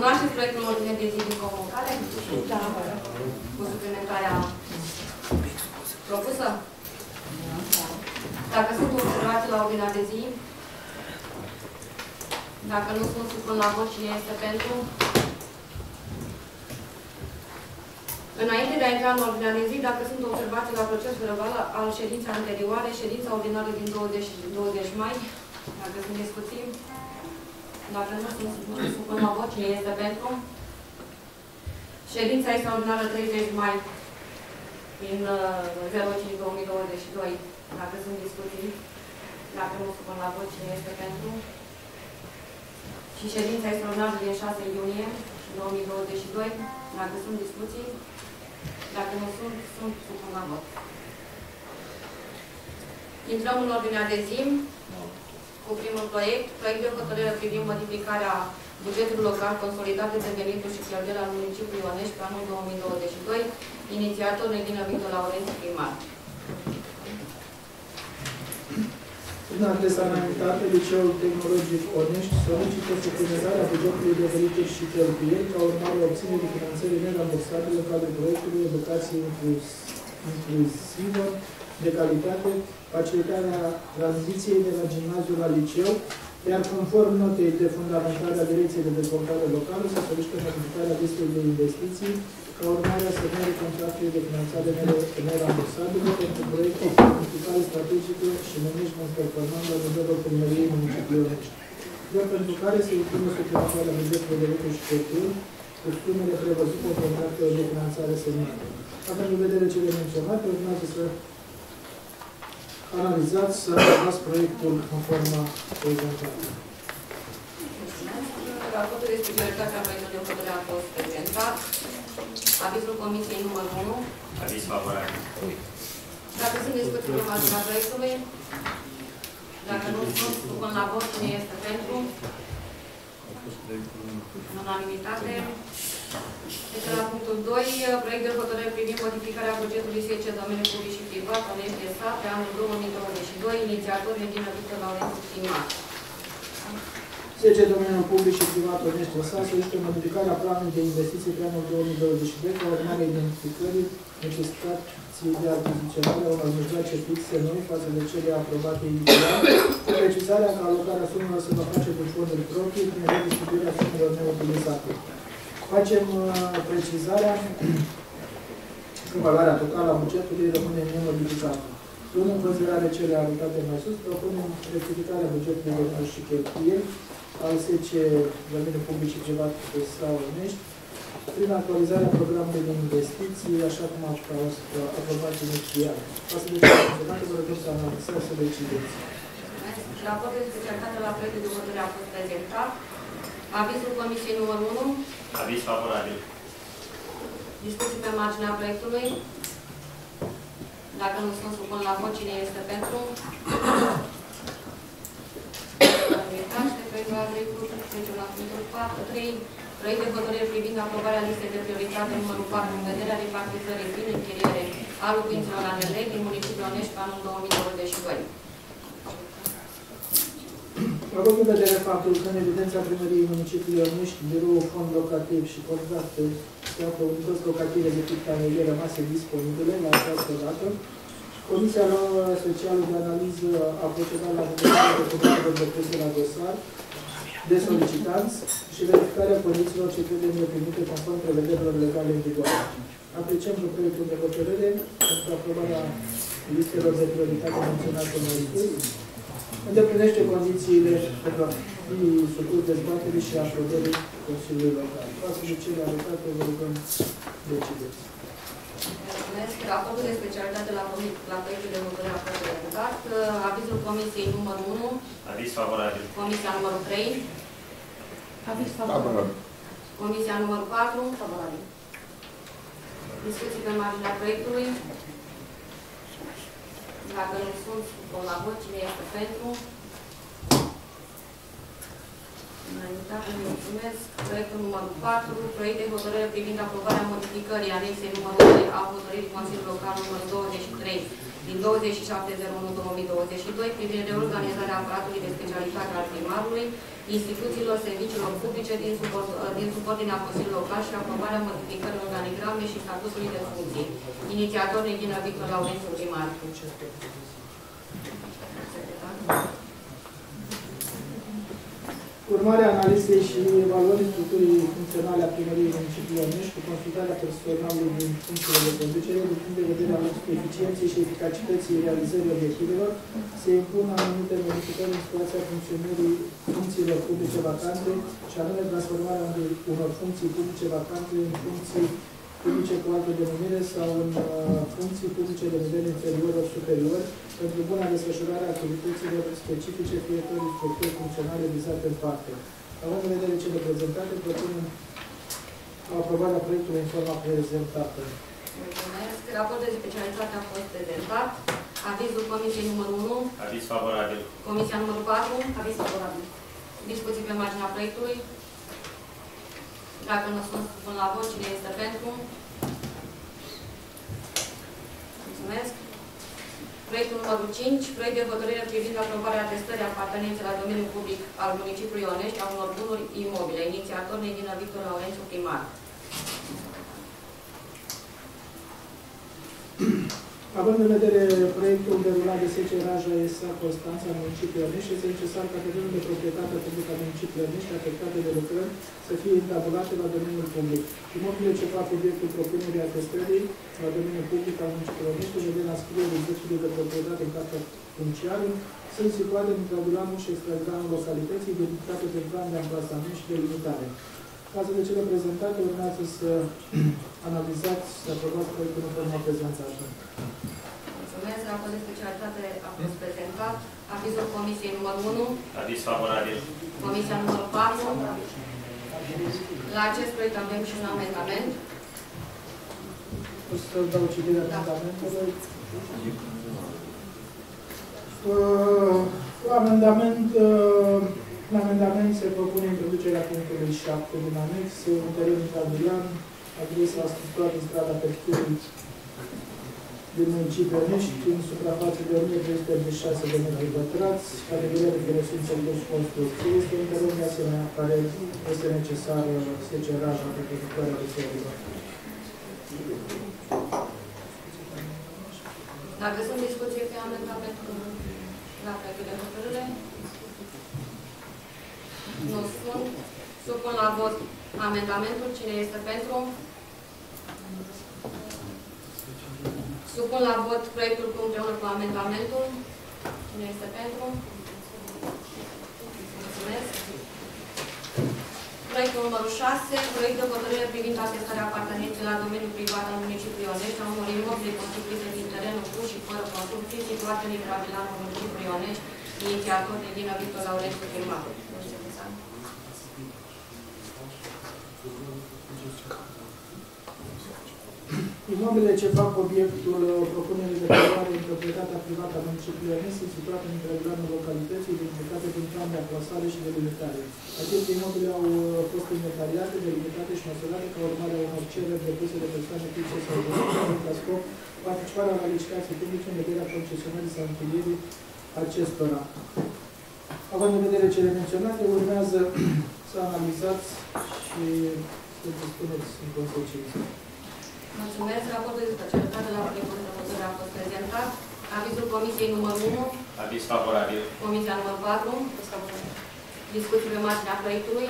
Cunoașteți proiectul ordine de zi din convocare? Da. Cu suplimentarea propusă? Dacă sunt observații la ordinea de zi, dacă nu sunt, supun la vot cine este pentru. Înainte de a intra în ordinea de zi, dacă sunt observații la procesul verbal al ședinței anterioare, ședința ordinară din 20, 20 mai, dacă sunt discuții, dacă nu sunt, supun, supun la vot. Cine este pentru. Ședința extraordinară 30 mai din uh, 05-2022, dacă sunt discuții, dacă nu supun la vot cine este pentru. Și ședința extraordinară din 6 iunie 2022, dacă sunt discuții, dacă nu sunt, sunt supun la vot. Intrăm în ordinea de zi cu primul proiect, proiect de hotărâre privind modificarea bugetului local consolidat de venituri și cheltuieli al municipiului Ionești pe anul 2022, inițiator Negina Victor Laurențiu primar. Prin adresa înaintată, Liceul Tehnologic Onești solicită suplimentarea bugetului de venituri și cheltuieli ca urmare a obținerii finanțării nerambursabile în cadrul proiectului Educație Inclus- Inclusivă de calitate, facilitarea tranziției de la gimnaziu la liceu, iar conform notei de fundamentare a Direcției de Dezvoltare Locală, se solicită modificarea listei de investiții ca urmare a semnării contractului de finanțare nerambursabile pentru proiecte de planificare strategică și management performant la nivelul primăriei municipiului Onești. Drept pentru care se impune suplimentarea bugetului de lucru și cheltuieli cu sumele prevăzute în contractele de finanțare semnate. Având în vedere cele menționate, urmează să analizați, să aprobați proiectul în forma prezentată. Raportul de specialitate a proiectului de hotărâre a fost prezentat. Avizul Comisiei numărul 1. Aviz favorabil. Dacă sunt discuții pe marginea proiectului, dacă nu sunt, supun la vot cine este pentru, în unanimitate. Deci la punctul 2, proiect de hotărâre privind modificarea bugetului 10 domeniul public și privat al FSA pe anul 2022, inițiator Medina Victor Laurențiu Primar. 10. Domeniul public și privat Onești Lăsa solicită modificarea planului de investiții pe anul 2022 ca urmare a identificării necesității de achiziționare a unor mijloace fixe noi față de cele aprobate inițial, cu precizarea că alocarea sumelor se va face din fonduri proprii prin redistribuirea sumelor neutilizate. Facem uh, precizarea că valoarea totală a bugetului rămâne nemodificată. Luând în considerare cele arătate mai sus, propunem rectificarea bugetului de venituri și cheltuieli al 10 domeniul public și privat pe sau Onești, prin actualizarea programului de investiții, așa cum a fost aprobat inițial. Față de ce am vă rog să analizați să decideți. Raportul de specialitate la proiectul de hotărâre a fost prezentat. Avizul Comisiei numărul 1. Aviz favorabil. Discuții pe marginea proiectului. Dacă nu sunt supun la vot, cine este pentru? Unanimitate, proiectul a trecut, trecem la punctul 4, 3, proiect de hotărâre privind aprobarea listei de prioritate numărul 4 în vederea repartizării prin închiriere a locuințelor ANL din municipiul Onești pe anul 2022. Având în vedere faptul că în evidența primăriei municipiului Onești, biroul fond locativ și contracte se află unități locative de tip familie rămase disponibile la această dată, Comisia Luă Specială de Analiză a procedat la verificarea documentelor depuse la dosar de solicitanți și verificarea condițiilor ce trebuie îndeplinite conform prevederilor legale în vigoare. Apreciem că proiectul de hotărâre pentru aprobarea listelor de prioritate menționate mai sus îndeplinește condițiile pentru a fi supus dezbaterii și aprobării Consiliului Local. Față de cele arătate, vă rugăm decideți. Mulțumesc. Raportul de specialitate la, comi- la proiectul de hotărâre a fost prezentat. Avizul Comisiei numărul 1, Aviz favorabil. Comisia numărul 3, Aviz favorabil. Comisia numărul 4, favorabil. Discuții pe marginea proiectului. Dacă nu sunt, supun la vot, cine este pentru? Unanimitate, mulțumesc. Proiectul numărul 4, proiect de hotărâre privind aprobarea modificării anexei numărul 2 a hotărârii Consiliului Local numărul 23 din 27.01.2022 privind reorganizarea aparatului de specialitate al primar primarului, instituțiilor, serviciilor publice din, suport, din subordinea Consiliului Local și aprobarea modificării organigrame și statutului de funcții. Inițiator Regina Victor Laurențiu, primar. Urmarea analizei și evaluării structurii funcționale a primăriei municipiului Onești cu consultarea personalului din funcțiile de conducere, din punct de vedere al eficienței și eficacității realizării obiectivelor, se impun anumite modificări în situația funcționării funcțiilor publice vacante și anume transformarea unor funcții publice vacante în funcții publice cu altă denumire sau în uh, funcții publice de nivel inferior sau superior pentru buna desfășurare a activităților specifice fiecărui structuri funcționale vizate în parte. Având în vedere cele prezentate, propunem aprobarea proiectului în forma prezentată. Mulțumesc. Raportul de specialitate a fost prezentat. Avizul Comisiei numărul 1. Aviz favorabil. Comisia numărul 4. Aviz favorabil. Discuții pe marginea proiectului. Dacă nu sunt până la vot, cine este pentru? Mulțumesc. Proiectul numărul 5, proiect de hotărâre privind aprobarea atestării apartenenței la domeniul public al municipiului Ionești a unor bunuri imobile. Inițiator Nedina Victor Laurențiu, primar. Având în vedere proiectul derulat de SC Raja SA Constanța, municipiul Onești, este necesar ca terenul de proprietate publică a municipiului Onești afectate de lucrări să fie intabulate la domeniul public. Imobilele ce fac obiectul propunerii atestării la domeniul public al municipiului Onești, în vederea înscrierii dreptului de proprietate în cartea funciară, sunt situate în intradulanul și extradulanul localității, identificate pe plan de amplasament și de limitare. Față de cele prezentate, urmează să analizați și să aprobați proiectul în forma prezentată. Mulțumesc. Raportul de specialitate a fost prezentat. Avizul Comisiei numărul 1. Aviz favorabil. Comisia numărul 4. La acest proiect avem și un amendament. O să dau citirea Da. amendamentului. Uh, amendament, uh, în amendament se propune introducerea punctului 7 din anex, un teren tabulan, adresa structurată în strada Perchiului din municipiul Onești, în suprafață de 1386 de metri pătrați, categoria de folosință în curs construcție. Este un teren de asemenea care este necesar secerarea pentru lucrarea de servă. Dacă sunt discuții pe amendamentul la proiectul de hotărâre, nu sunt. Supun la vot amendamentul. Cine este pentru? Supun la vot proiectul cu împreună cu amendamentul. Cine este pentru? Mulțumesc. Proiectul numărul 6, proiect de hotărâre privind atestarea apartenenței la domeniul privat al municipiului Ionești a unor imobile constituite din terenul cu și fără construcții situate în intravilanul municipiului Ionești, inițiator de Dina Victor Laurențiu Primar. Imobilele ce fac obiectul uh, propunerii de valoare în proprietatea privată a municipiului Ionești sunt situate în intravilanul localității, identificate prin plan de aplasare și de limitare. Aceste imobile au uh, fost inventariate, delimitate și măsurate ca urmare a unor cereri depuse de persoane fixe sau de ca scop participarea la licitații publice în vederea concesionării sau închirierii acestora. Având în vedere cele menționate, urmează să analizați și să dispuneți în consecință. Mulțumesc. Raportul de specialitate la proiectul de hotărâre a fost prezentat. Avizul Comisiei numărul 1, Aviz favorabil. Comisia numărul 4. Discuții pe marginea proiectului.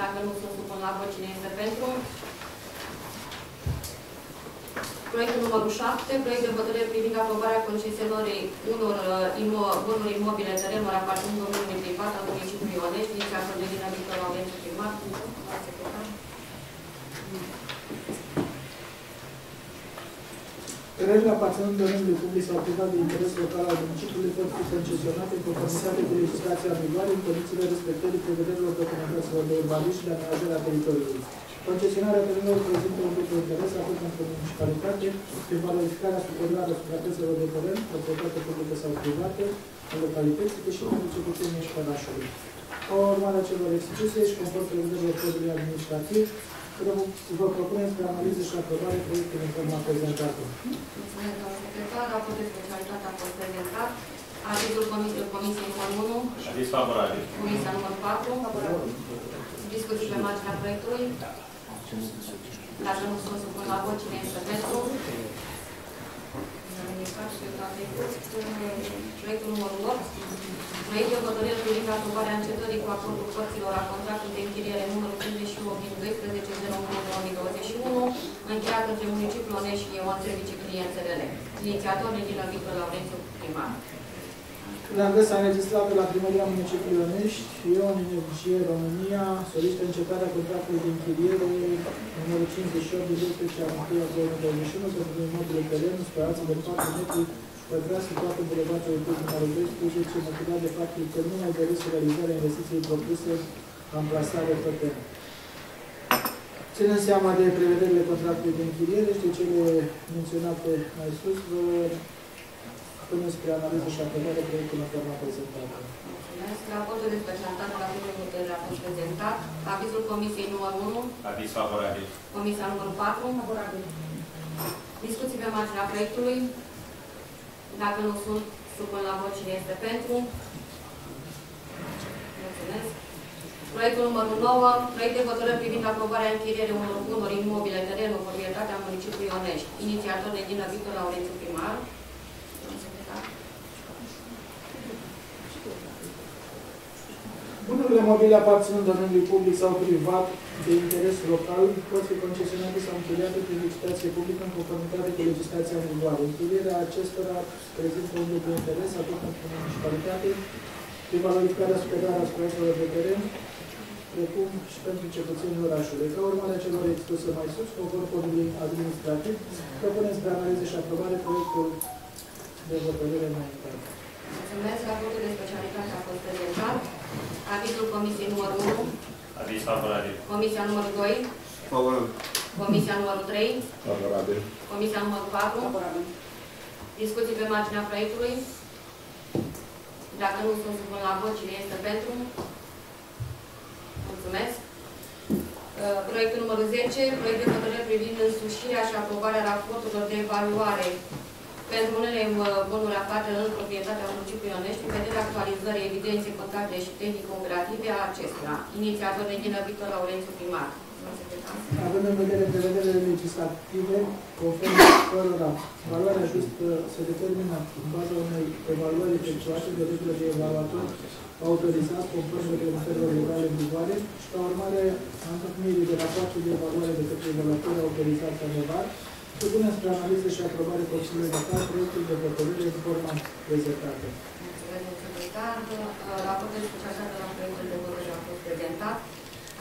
Dacă nu sunt supun la vot, cine este pentru? Proiectul numărul 7, proiect de hotărâre privind aprobarea concesionării unor uh, imo, bunuri imobile terenuri aparținând domeniului privat al municipiului Ionești, inițiator de Dina Victor Laurențiu Primar. Secretar. Terenul aparținând domeniului public sau privat de interes local al municipiului pot fi concesionate în conformitate cu legislația în vigoare în condițiile respectării prevederilor documentațiilor de urbanism și de amenajare a teritoriului. Concesionarea terenurilor prezintă un dublu interes atât pentru municipalitate, prin valorificarea superioară a suprafețelor de teren, proprietate publică sau privată, în localități, cât și pentru cetățenii și orașului. Ca urmare a celor expuse și conform prevederilor codului administrativ, vă propunem spre analiză și aprobare proiectul în forma prezentată. Mulțumesc, domnul secretar. Raportul de specialitate a fost prezentat. Avizul Comisiei, Comisiei numărul 1, Aviz favorabil. Comisia numărul 4. Discuții pe marginea proiectului. Dacă nu sunt supun la vot, cine este pentru? Proiectul numărul 8. Proiect de hotărâre privind aprobarea încetării cu acordul părților a contractului de închiriere numărul 58 din 12 2021 încheiat între municipiul Onești și Ion Servicii Clienți RL. Inițiator Regina Victor Laurențiu, primar. La adresa înregistrată la primăria municipiului Onești, Ion Energie România solicită încetarea contractului de închiriere numărul 58 din 12 aprilie 2021 pentru imobilul teren, sperații de 4 metri pătrați situat în delegația de numărul 12, motivat de faptul că nu mai doresc realizarea investiției propuse la amplasare pe teren. Ținând seama de prevederile contractului de închiriere și de cele menționate mai sus, vă până spre analiză și aprobare proiectul în forma prezentată. Mulțumesc. Raportul de specialitate la primul hotărâre a fost prezentat. Avizul Comisiei numărul 1, Aviz favorabil. Comisia numărul 4. Discuții pe marginea proiectului. Dacă nu sunt, supun la vot cine este pentru. Mulțumesc. Proiectul numărul 9, proiect de hotărâre privind aprobarea închirierii unor bunuri imobile, terenul, proprietatea municipiului Onești. Inițiator Regina Victor Laurențiu Primar. Bunurile mobile aparținând domeniului public sau privat de interes local pot fi concesionate sau închiriate prin licitație publică în conformitate cu legislația în vigoare. Închirierea acestora prezintă un de interes atât pentru municipalitate, prin valorificarea superioară a spațiilor de teren, precum și pentru cetățenii orașului. Ca urmare a celor expuse mai sus, conform codului administrativ, propunem spre analiză și aprobare proiectul de hotărâre înaintat. Mulțumesc. Raportul de specialitate a fost prezentat. Avizul Comisiei numărul 1, Aviz favorabil. Comisia numărul 2, Favorabil. Comisia numărul 3, Favorabil. Comisia numărul 4. Discuții pe marginea proiectului. Dacă nu sunt supun la vot, cine este pentru? Mulțumesc. Uh, Proiectul numărul 10, proiect de hotărâre privind însușirea și aprobarea raporturilor de evaluare pentru unele uh, bunuri aflate în proprietatea municipiului Onești, în vederea actualizării evidenței contabile și tehnico-operative a acestora. Inițiator Regina Victor Laurențiu Primar. Domnul secretar. Având în vedere prevederile legislative, conform cărora valoarea justă se determină în baza unei evaluări efectuate de regulă de evaluator autorizat conform reglementărilor legale în vigoare și ca urmare a întocmirii de rapoarte de evaluare de către evaluator autorizat ca nevar, supunem spre analiză și aprobare Consiliului Local proiectul de hotărâre în forma prezentată. Mulțumesc, domnul secretar. Uh, Raportul de specialitate la proiectul de hotărâre a fost prezentat.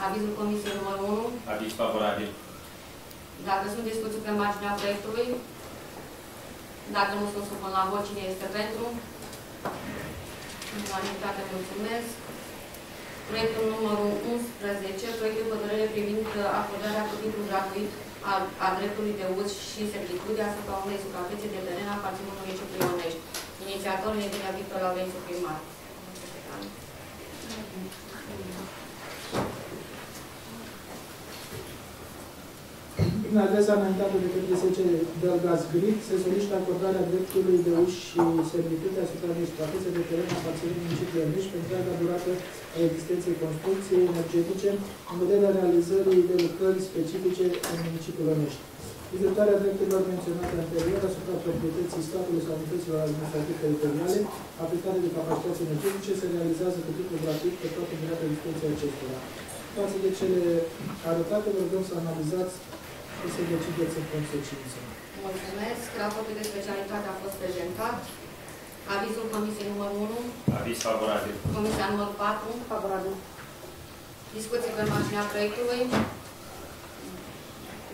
Avizul Comisiei numărul 1. Aviz favorabil. Dacă sunt discuții pe marginea proiectului, dacă nu sunt supun la vot, cine este pentru? Unanimitate, mulțumesc. Proiectul numărul 11, proiect de hotărâre privind acordarea cu titlu gratuit a, a dreptului de uz și servitude asupra unei suprafețe de teren aparținând municipiului Onești. Inițiator Nedina Victor Laurențiu Primar. Prin adresa înaintată de către SC Belgaz Grip, se solicită acordarea dreptului de uși și servitude asupra unei suprafețe de teren aparținând municipiului Onești pe întreaga durată a existenței construcției energetice în vederea realizării de lucrări specifice în municipiul Onești. Executarea drepturilor menționate anterior asupra proprietății statului sau unităților administrative teritoriale, aplicare de capacități energetice, se realizează cu titlu gratuit pe toată durata existenței acestora. Față de cele arătate, vă rugăm să analizați și să decideți în consecință. Mulțumesc. Raportul de specialitate a fost prezentat. Avizul Comisiei numărul 1. Aviz favorabil. Comisia numărul 4. Favorabil. Discuții pe marginea proiectului.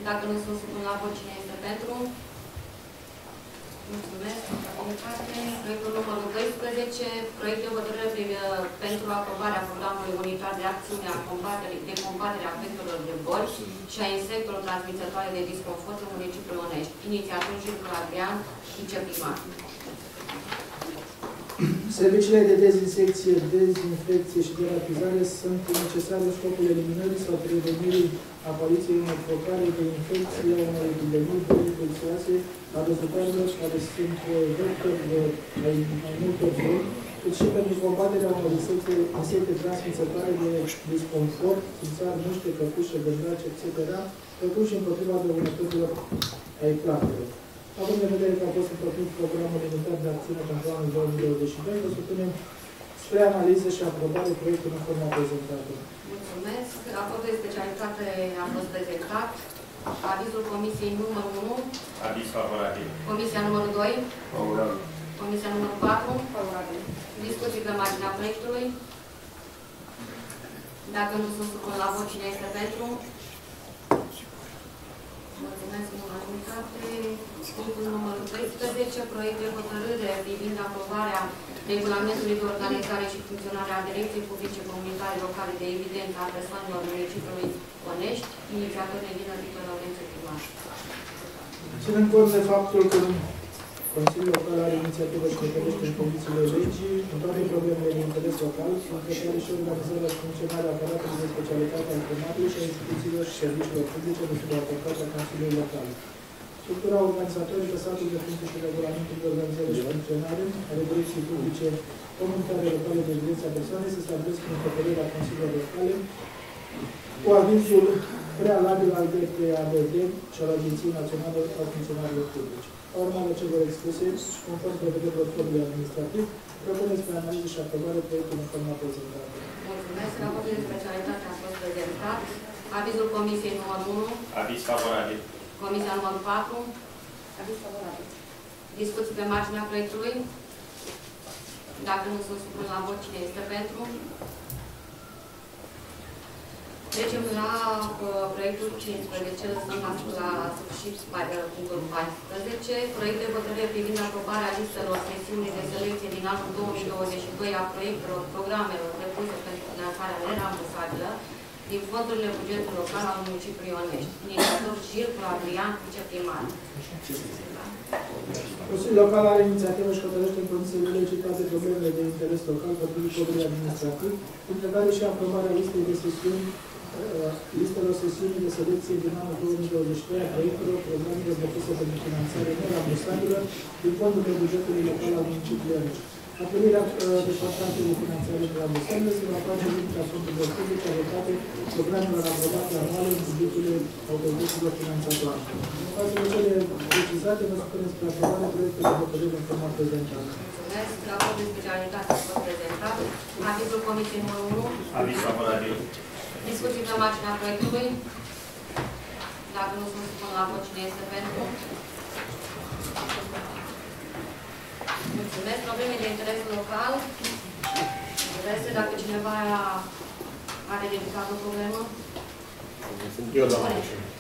Dacă nu sunt supun la vot, cine este pentru? Mulțumesc. Conformitate. Proiectul numărul 12. Proiect de hotărâre priv- pentru aprobarea programului unitar de acțiune a combaterii, de combatere a efectelor de boli și a insectelor transmițătoare de disconfort în municipiul Onești. Inițiator Gilbert Adrian, viceprimar. Serviciile de dezinsecție, dezinfecție și deratizare sunt necesare în scopul eliminării sau prevenirii apariției unor focare de infecție a unor epidemii de infecțioase a rezultatelor care sunt uh, vectori de mai, mai multor boli, cât și pentru combaterea unor insecte, insecte transmisătoare de disconfort, țânțari, muște, căpușe, gândaci, etc., precum și împotriva dăunătorilor ai plantelor. Având în vedere că a fost întocmit programul limitat de acțiune pentru anul 2022, vă supunem spre analiză și aprobare proiectul în forma prezentată. Mulțumesc. Raportul de specialitate a fost prezentat. Avizul Comisiei numărul 1, Aviz favorabil. Comisia numărul 2, Favorabil. Comisia numărul 4, favorabil. Discuții pe marginea proiectului. Dacă nu sunt supun la vot, cine este pentru? Mulțumesc, în unanimitate. Punctul numărul 13, proiect de hotărâre privind aprobarea regulamentului de organizare și funcționare a Direcției Publice Comunitare Locale de Evidență a persoanelor municipiului Onești, inițiator de vină Victor Laurențiu Primar. Ținând cont de faptul că Consiliul Local are inițiativă și hotărăște în condițiile legii, în toate problemele de interes local, sunt precare și organizarea și funcționarea aparatului de specialitate al primarului și a instituțiilor și serviciilor publice de sub autoritatea Consiliului Local. Structura organizatorică, statul de funcție și regulamentul de organizare și funcționare ale direcției publice comunitare locale de evidență a persoanei se stabilesc prin hotărârea Consiliului Locale cu avizul prealabil al DPABD și al Agenției Naționale a Funcționarilor Publice. Ca urmare a celor expuse, conform prevederilor codului administrativ, propuneți pe analiză și aprobare proiectul în forma prezentată. Mulțumesc. Raportul de specialitate a fost prezentat. Avizul Comisiei numărul 1, Aviz favorabil. Comisia numărul 4. Aviz favorabil. Discuții pe marginea proiectului. Dacă nu sunt supun la vot, cine este pentru? Trecem la uh, proiectul 15, lăsăm la, la sfârșit pa- uh, punctul 14, proiect de hotărâre privind aprobarea listelor sesiunii de selecție din anul 2022 a proiectelor, programelor depuse pentru finanțarea nerambursabilă din fondurile bugetului local al municipiului Onești. Inițiator Gil Adrian, viceprimar. Consiliul Local are inițiativă și hotărăște în condițiile legii toate problemele de interes local potrivit codului administrativ, între care și aprobarea listei de sesiuni uh, listelor sesiunii de selecție din anul 2022 a proiectelor, programelor depuse pentru finanțare nerambursabilă din fondurile bugetului local al municipiului Onești. Apelirea uh, departamentului de finanțare nerambursabilă se va face limita fondurilor publice alocate programelor aprobate anuale în bugetul autorităților finanțatoare. În față de cele precizate, vă supunem spre aprobare proiectul de hotărâre în forma prezentată. Mulțumesc. Raportul de specialitate a fost prezentat. Avizul Comisiei numărul 1. Aviz favorabil. Discuții pe marginea proiectului. Dacă nu sunt supun la vot, cine este pentru? Mulțumesc. Probleme de interes local. Diverse. Dacă cineva are ridicat o problemă. Eu, doamna președinte.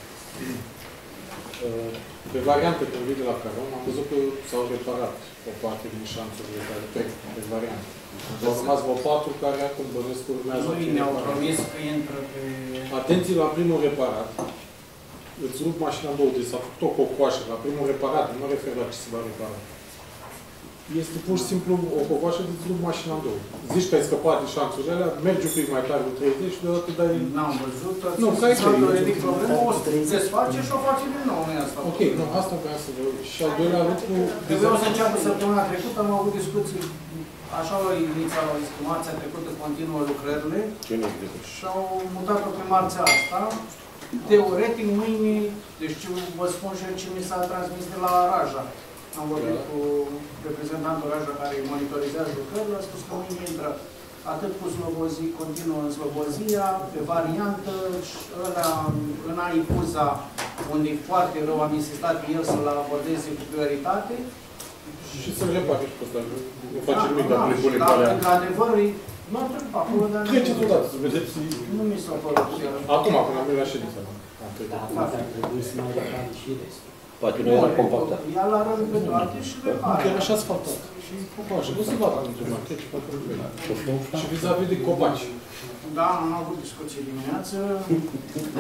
Uh, Pe variante, când vine la Caron, am văzut că s-au reparat o parte din șanțurile care trec pe variante. Au rămas vreo patru care acum bănesc că urmează a fi Noi ne-au reparate. promis că intră pe... Atenție la primul reparat. Îți rup mașina în două, deci s-a făcut o cocoașă la primul reparat, nu mă refer la ce se va repara. Este pur și simplu o cocoașă de îți rup mașina în două. Zici că ai scăpat de șanțurile alea, mergi un pic mai tare cu 30 și deodată dai... N-am văzut, Nu, ați care zis că e? ridic problema, o să desface și o face din nou, nu e asta. Ok, nu, asta vreau să vă... Și al doilea lucru... Trebuiau să înceapă săptămâna trecută, am avut discuții, așa inițial au zis că marțea trecută continuă lucrările și au mutat-o pe marțea asta. Teoretic, mâine, deci ce vă spun și ce mi s-a transmis de la Raja. Am vorbit cu reprezentantul Raja care monitorizează lucrările, a spus că mâine intră atât cu slobozii, continuă în slobozia, pe variantă, și ăla în Aicuza, unde e foarte rău, am insistat pe el să-l abordeze cu prioritate. Și să-l repare și pe ăsta. Nu face nimic dacă le pune da, calea. Într-adevăr, e- nu a trecut pe acolo, dar... nu- Treceți odată să vedeți. Nu mi s-a părut chiar. Acum, când am venit la ședință. Am trecut. Da, poate ar trebui să mai repare și restul. Poate nu era compactat. Ia la rând pe toate și le pare. Chiar așa asfaltat. Și copașă. Nu se va da într mai trece pe acolo. Și vis-a-vis de copaci. Da, am avut discuții dimineață.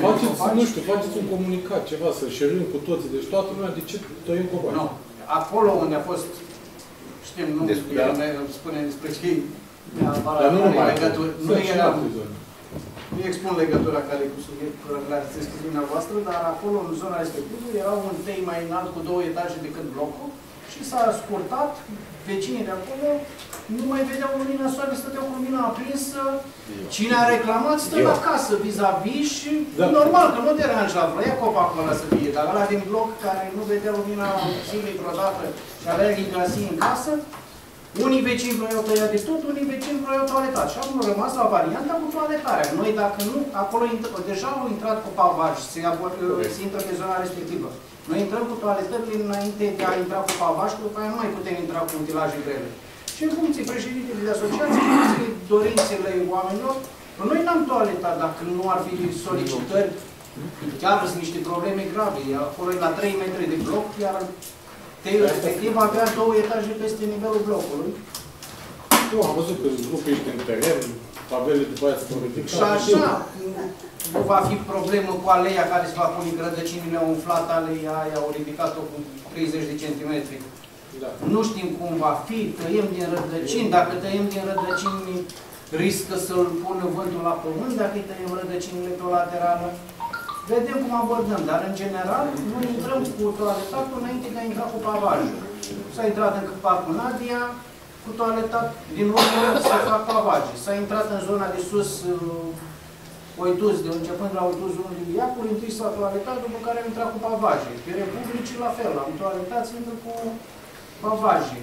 Faceți, nu știu, faceți un comunicat, ceva, să șerim cu toții. Deci toată lumea, de ce tăiem copaci? Nu. Acolo unde a fost Știm, nu Despre- el ne spune despre ce neapărat Dar nu are numai. legătură. Nu Sunt și era, alte zone. nu expun legătura care e cu subiectul care l-ați descris dumneavoastră, dar acolo, în zona respectivă, era un tei mai înalt cu două etaje decât blocul și s-a scurtat, vecinii de acolo nu mai vedeau lumina soarelui, stăteau cu lumina aprinsă. Cine a reclamat stă Eu. la casă vis-a-vis și Da. normal că nu deranja, vrea copacul ăla să fie, dar ăla din bloc care nu vedea lumina zilei vreodată și avea igrasie în casă, unii vecini vreau tăiat de tot, unii vecini vreau toaletat. Și am rămas la varianta cu toaletarea. Noi, dacă nu, acolo intră, deja au intrat cu pavaj, se, abor- se intră pe zona respectivă. Noi intrăm cu toaletările înainte de a intra cu pavaj, că după aia nu mai putem intra cu utilaje grele. Și în funcție președintele de asociație, în funcție dorințele oamenilor, noi n-am toaletat dacă nu ar fi solicitări, chiar sunt niște probleme grave. Acolo e la 3 metri de bloc, iar teiul respectiv avea două etaje peste nivelul blocului. Eu am văzut că grupul ești în teren, tabele după aia se vor ridica. Și așa nu va fi problemă cu aleia care se va pune grădăcinile au umflat aleia aia, au ridicat-o cu 30 de centimetri. Da. Nu știm cum va fi, tăiem din rădăcini, dacă tăiem din rădăcini riscă să-l pună vântul la pământ, dacă îi tăiem rădăcinile pe o laterală. Vedem cum abordăm, dar în general noi intrăm cu toaletatul înainte de a intra cu pavajul. S-a intrat în parcul Nadia, cu toaletat, din urmă se fac pavaje. S-a intrat în zona de sus, uh, Oituz, de începând la Oituzul unde Iacul, întâi s-a toaletat, după care am intrat cu pavaje. Pe Republicii la fel, am toaletat, se intră cu pavaje.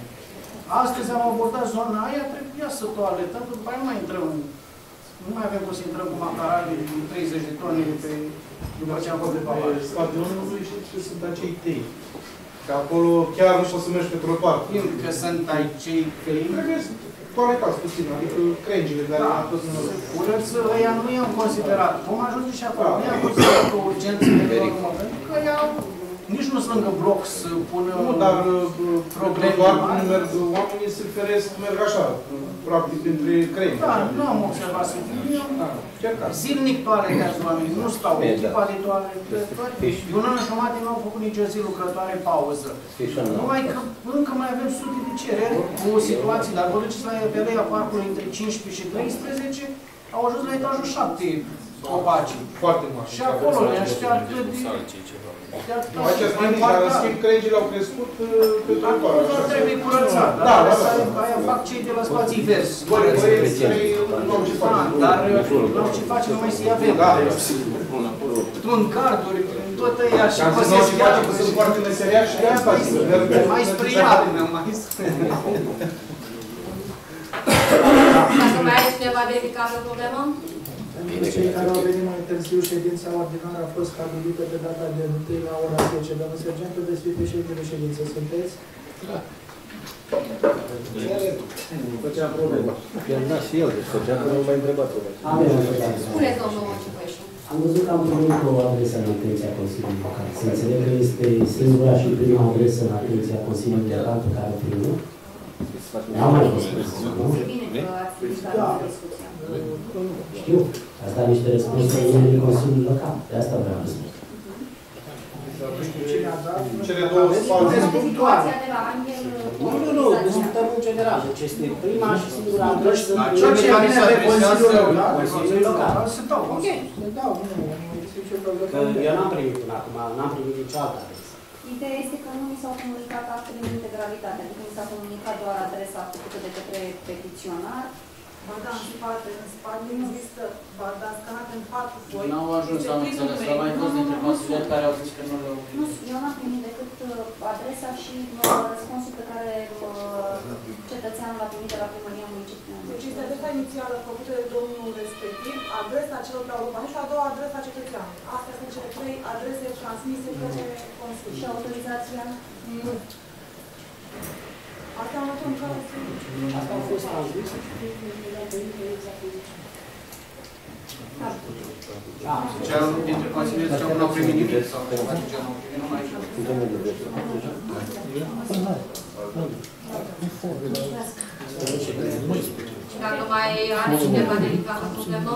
Astăzi am abordat zona aia, trebuia să toaletăm, după aia nu mai intrăm, nu mai avem cum să intrăm cu macarale de 30 de tone pe, după ce am făcut Pe pavaje. stadionul și ce sunt acei tei. Că acolo chiar nu poți să mergi pe trotuar. Fiindcă sunt ai cei căi, Trebuie să toaletați puțin, adică crengile care Da. am tot în curăț, ăia nu i-am considerat. Vom ajunge și acolo. Nu i-am considerat o urgență de normă, pentru că ea nici nu sunt lângă bloc să pună... Nu, dar uh, Probleme doar mari. cum merg oamenii se feresc, merg așa, practic între crengi. Da, nu am observat să fie. Da, chiar ca. Zilnic toaletează oamenii, nu stau E, echipa da. de toaletă. Fiș. De un an jumate nu au făcut nici o zi lucrătoare pauză. Fișa nu. Numai că încă mai avem sute de cereri cu situații, dar vă duceți la Epelea Parcului între 15 și 13, au ajuns la etajul 7 copacii. Foarte mare. Și acolo ne așteaptă de... Nu, aici schimb, dar în schimb crengile au crescut uh, pe trotuar. Acolo doar trebuie curățat. Da, Dar da, asta da. aia fac cei de la spații vers. Băi, curăță. băi, ei nu au ce Da, face. dar nu au ce face, numai să-i avem. Da. Prin carduri, prin tot ăia și Și am zis, nu au ce face, că sunt foarte meseriași și de asta zic, că merg Mai spre iarnă, mai spre... Dacă mai are cineva de ridicat o problemă? Pentru cei care au venit mai târziu, ședința ordinară a fost stabilită pe data de 1 la ora 10. Domnul Sergentul, veți fi președintele ședinței. Sunteți? Făcea problema. I-am dat și eu, deci făcea că nu m-a întrebat. Am eu o întrebare. Spuneți, domnul Ciupeșu. Am văzut că am primit o adresă în atenția Consiliului Local. Să înțeleg că este singura și prima adresă în atenția Consiliului Local pe care o primim. N-am mai fost nu? E bine că ați ridicat Da. această discuție. Știu. Ați dat niște răspunsuri bune din Consiliul Local. De asta vreau să spun. Cine a dat? Cele două spalte. Este situația de la Angel cu Nu, nu, nu, organizația. discutăm în general. Deci este prima și singura adresă în Ceea ce primul vine pe Consiliul Local, Consiliul Local. să dau Ok. Da, nu, nu este nicio Că problemă. eu n-am primit până acum, n-am primit nicio altă adresă. Ideea este că nu mi s-au comunicat actele în integralitate, adică mi s-a comunicat doar adresa făcută de către petiționar. Ba da, în spate, în spate există, ba da, scanat în patru foi. N-au ajuns, Este am primul înțeles, mail. au mai fost dintre consilieri care au zis că nu le-au Nu, eu n-am primit decât uh, adresa și uh, răspunsul pe care uh, cetățeanul l-a primit de la primăria municipială. Deci este adresa inițială făcută de domnul respectiv, adresa celor de la urbană și a doua adresa cetățeanului. Astea sunt cele trei adrese transmise către Și Consiliu. autorizația Nu. Asta în momentul în care se... Asta a fost transmisă. Da. Cel dintre consilieri ziceau că n-au primit nimic sau ceva de genul, că nu mai Și dacă mai are cineva de ridicat o problemă?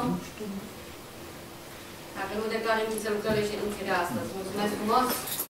Dacă nu declarăm lucrările ședinței de astăzi. Mulțumesc frumos!